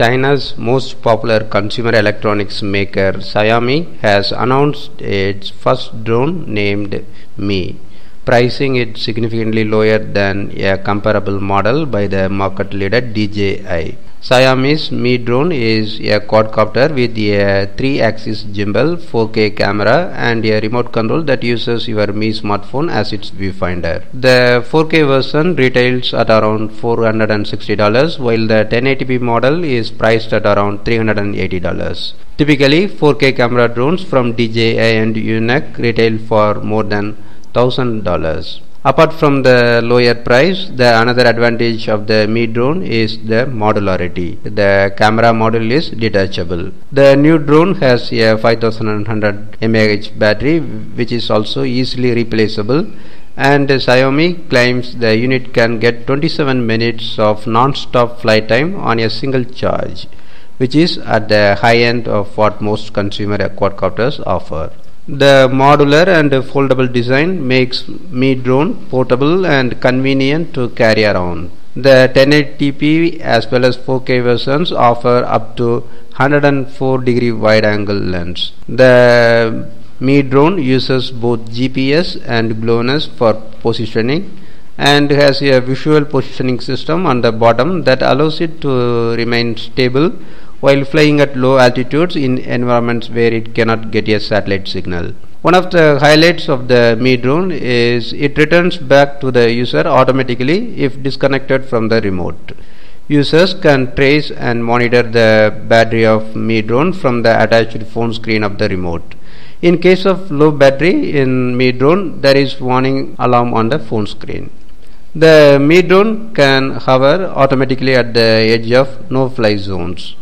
China's most popular consumer electronics maker Xiaomi has announced its first drone named Mi, pricing it significantly lower than a comparable model by the market leader DJI. Xiaomi's Mi drone is a quadcopter with a 3-axis gimbal, 4K camera and a remote control that uses your Mi smartphone as its viewfinder. The 4K version retails at around $460 while the 1080p model is priced at around $380. Typically 4K camera drones from DJI and Yuneec retail for more than $1000. Apart from the lower price, the another advantage of the Mi drone is the modularity. The camera module is detachable. The new drone has a 5100 mAh battery which is also easily replaceable and Xiaomi claims the unit can get 27 minutes of non-stop flight time on a single charge which is at the high end of what most consumer quadcopters offer. The modular and foldable design makes Mi drone portable and convenient to carry around. The 1080p as well as 4K versions offer up to 104 degree wide angle lens. The Mi drone uses both GPS and GLONASS for positioning and has a visual positioning system on the bottom that allows it to remain stable while flying at low altitudes in environments where it cannot get a satellite signal. One of the highlights of the Mi drone is it returns back to the user automatically if disconnected from the remote. Users can trace and monitor the battery of Mi drone from the attached phone screen of the remote. In case of low battery in Mi drone, there is warning alarm on the phone screen. The Mi drone can hover automatically at the edge of no-fly zones.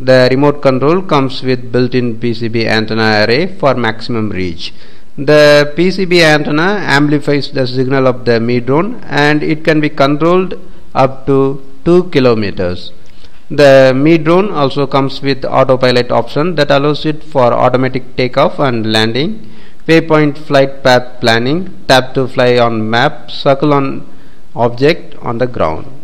The remote control comes with built-in PCB antenna array for maximum reach. The PCB antenna amplifies the signal of the Mi drone and it can be controlled up to 2 kilometers. The Mi drone also comes with autopilot option that allows it for automatic takeoff and landing, waypoint flight path planning, tap to fly on map, circle on object on the ground.